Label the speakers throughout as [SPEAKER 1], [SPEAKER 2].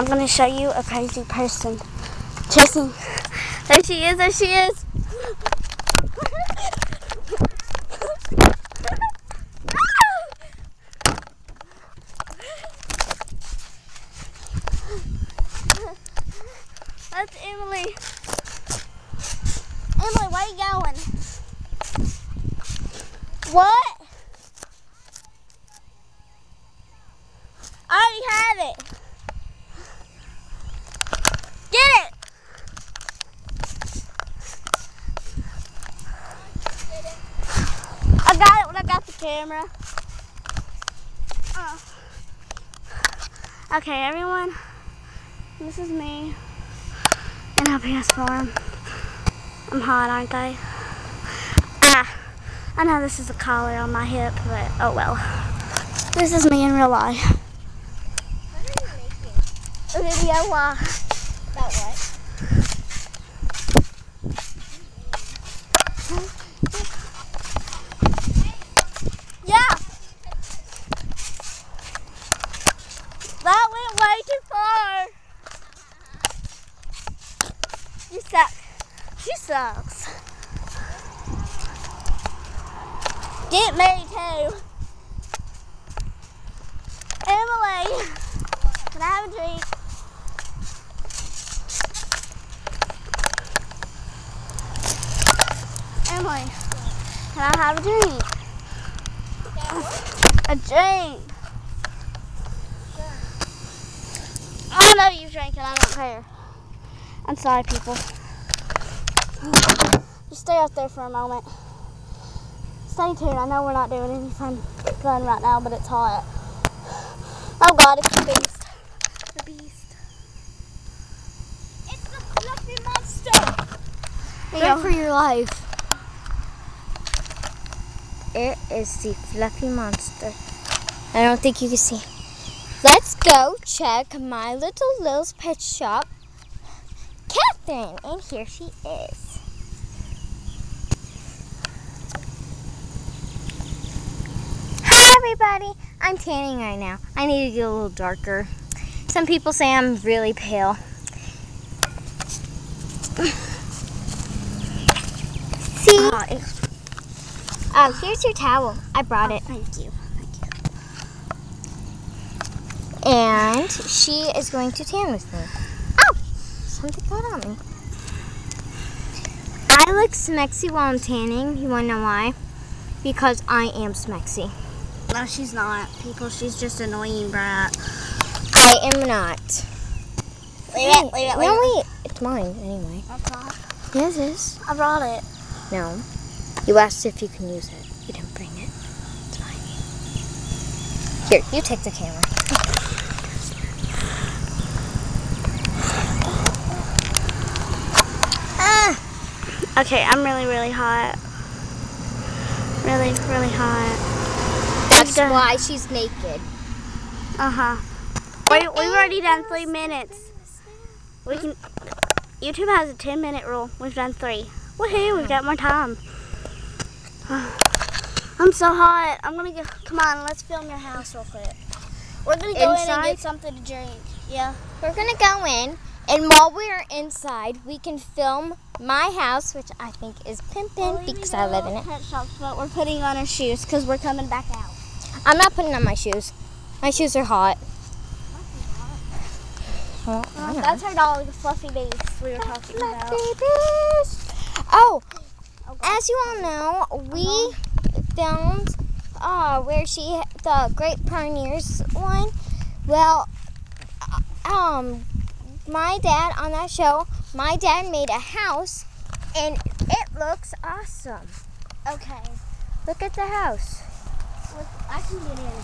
[SPEAKER 1] I'm going to show you a crazy person. Chasing. There she is, there she is. That's Emily. Emily, where you going? What? I already have it. Get it. I got it when I got the camera. Oh. Okay, everyone. This is me in a PS4. I'm hot, aren't I? Ah, I know this is a collar on my hip, but oh well. This is me in real life.
[SPEAKER 2] What are you making?
[SPEAKER 1] A video uh,
[SPEAKER 2] About what?
[SPEAKER 1] Yeah. That went way too far. You suck. She sucks. Get married too. Emily, can I have a drink? Emily, can I have a drink? A drink. I know you drank it. I don't care. I'm sorry, people. Just stay out there for a moment. Stay tuned. I know we're not doing anything fun fun right now, but it's hot. Oh God, it's the beast. The beast.
[SPEAKER 2] It's the fluffy monster.
[SPEAKER 1] Run
[SPEAKER 3] for your life. It is the fluffy monster. I don't think you can see. Let's go check my little Lil's pet shop. And here she is. Hi everybody, I'm tanning right now. I need to get a little darker. Some people say I'm really pale. See?
[SPEAKER 1] Oh,
[SPEAKER 3] Oh, here's your towel. I brought oh, it.
[SPEAKER 1] Thank you. Thank you.
[SPEAKER 3] And she is going to tan with me. Something got on me. I look smexy while I'm tanning. You want to know why? Because I am smexy.
[SPEAKER 1] No, she's not. People, she's just annoying brat.
[SPEAKER 3] I am not.
[SPEAKER 1] Leave it, leave it, leave
[SPEAKER 3] no,
[SPEAKER 1] it.
[SPEAKER 3] wait. It's mine anyway. Yes, it is.
[SPEAKER 1] I brought it.
[SPEAKER 3] No. You asked if you can use it. You didn't bring it. It's fine. Here, you take the camera.
[SPEAKER 1] Okay, I'm really, really hot. Really, really hot.
[SPEAKER 3] That's
[SPEAKER 1] done.
[SPEAKER 3] why she's naked.
[SPEAKER 1] Uh huh. Wait, we've already done three minutes. We can. YouTube has a 10 minute rule. We've done three. Woohoo, we've got more time. I'm so hot. I'm gonna go. Come on, let's film your house real quick. We're gonna go in and
[SPEAKER 3] Inside?
[SPEAKER 1] get something to drink. Yeah.
[SPEAKER 3] We're gonna go in, and while we're inside, we can film my house, which I think is pimpin' because I live in it.
[SPEAKER 1] Pet shops, but we're putting on our shoes because we're coming back out.
[SPEAKER 3] I'm not putting on my shoes. My shoes are hot. Well.
[SPEAKER 1] That's our dog, the fluffy beast we were talking about.
[SPEAKER 3] Oh,
[SPEAKER 1] Okay.
[SPEAKER 3] as you all know, we filmed uh, where she the Great Pioneers one. Well, uh, um, my dad on that show, my dad made a house, and it looks awesome.
[SPEAKER 1] Okay.
[SPEAKER 3] Look at the house.
[SPEAKER 1] Look, I can get in.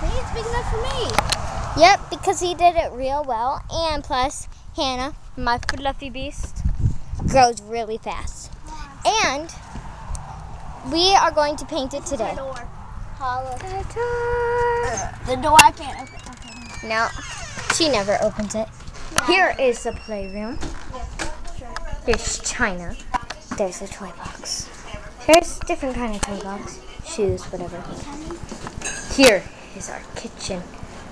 [SPEAKER 1] See, it's big enough for me.
[SPEAKER 3] Yep, because he did it real well, and plus Hannah, my fluffy beast, grows really fast. And we are going to paint it today.
[SPEAKER 1] The door. The door I can't open. Okay.
[SPEAKER 3] No, she never opens it. Here is the playroom. There's China. There's a toy box. There's different kind of toy box. Shoes, whatever. Here is our kitchen.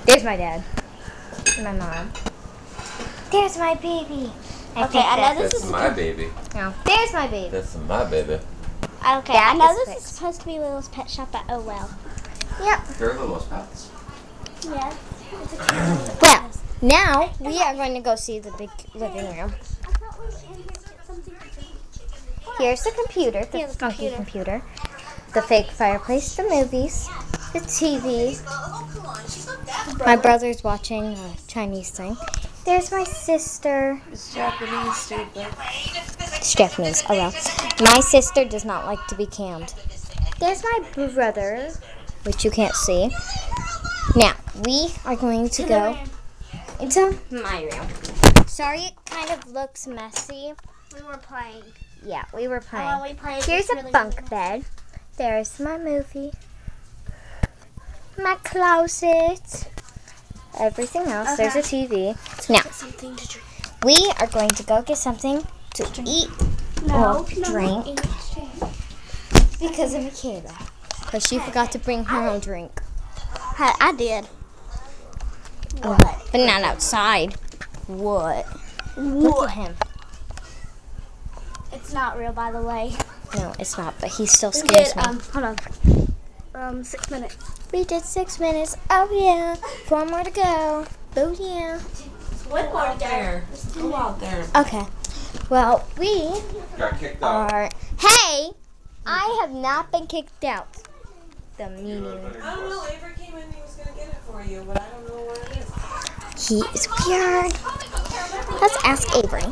[SPEAKER 3] There's my dad. my mom. There's my baby. I
[SPEAKER 1] Okay, I know this is
[SPEAKER 4] my baby.
[SPEAKER 3] No, there's my baby.
[SPEAKER 4] That's my baby.
[SPEAKER 1] okay.
[SPEAKER 3] That
[SPEAKER 1] I know
[SPEAKER 3] is
[SPEAKER 1] this
[SPEAKER 3] fixed.
[SPEAKER 1] is supposed to be Littlest pet shop, but oh well.
[SPEAKER 3] Yep.
[SPEAKER 4] They're little pets.
[SPEAKER 1] Yes.
[SPEAKER 3] Well, now we are going to go see the big living room.
[SPEAKER 1] I thought we were in here to get something to drink.
[SPEAKER 3] Here's the computer, the
[SPEAKER 1] Yeah, the
[SPEAKER 3] funky computer. The fake fireplace, the movies, the TV. My brother's watching a Chinese thing. There's my sister.
[SPEAKER 2] It's Japanese, stupid.
[SPEAKER 3] It's Japanese. Oh well. My sister does not like to be cammed. There's my brother, which you can't see. Now, we are going to go into my room. Sorry, it kind of looks messy.
[SPEAKER 1] We were playing.
[SPEAKER 3] Yeah, we were
[SPEAKER 1] oh,
[SPEAKER 3] playing.
[SPEAKER 1] when we played,
[SPEAKER 3] Here's a
[SPEAKER 1] really,
[SPEAKER 3] bunk bed. There's my movie. My closet. Everything else. There's a TV. Now,
[SPEAKER 1] to drink.
[SPEAKER 3] we are going to go get something to eat
[SPEAKER 1] No,
[SPEAKER 3] or drink because of Michaela. Because she forgot to bring her own drink.
[SPEAKER 1] I, I did.
[SPEAKER 3] But not outside. What? Look at him.
[SPEAKER 1] It's not real, by the way.
[SPEAKER 3] No, it's not, but he still
[SPEAKER 1] We
[SPEAKER 3] scares
[SPEAKER 1] did,
[SPEAKER 3] me.
[SPEAKER 1] um, hold on. Um, six minutes.
[SPEAKER 3] we did six minutes. Oh, yeah. Four more to go. Oh, yeah.
[SPEAKER 2] One more there. There's two out there.
[SPEAKER 3] Okay. Well, we
[SPEAKER 4] Got kicked out.
[SPEAKER 3] are. Hey! I have not been kicked out. The meaning.
[SPEAKER 5] I don't know. Avery came in and he was gonna get it for you, but I don't know where it is.
[SPEAKER 3] He is weird. Let's ask Avery.